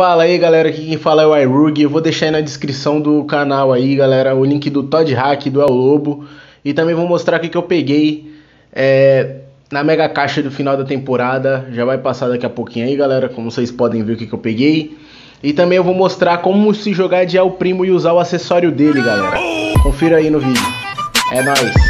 Fala aí galera, aqui quem fala é o iRug. Eu vou deixar aí na descrição do canal aí, galera, o link do Todd Hack do El Lobo. E também vou mostrar o que eu peguei é, na mega caixa do final da temporada. Já vai passar daqui a pouquinho aí, galera, como vocês podem ver o que eu peguei. E também eu vou mostrar como se jogar de El Primo e usar o acessório dele, galera. Confira aí no vídeo. É nóis.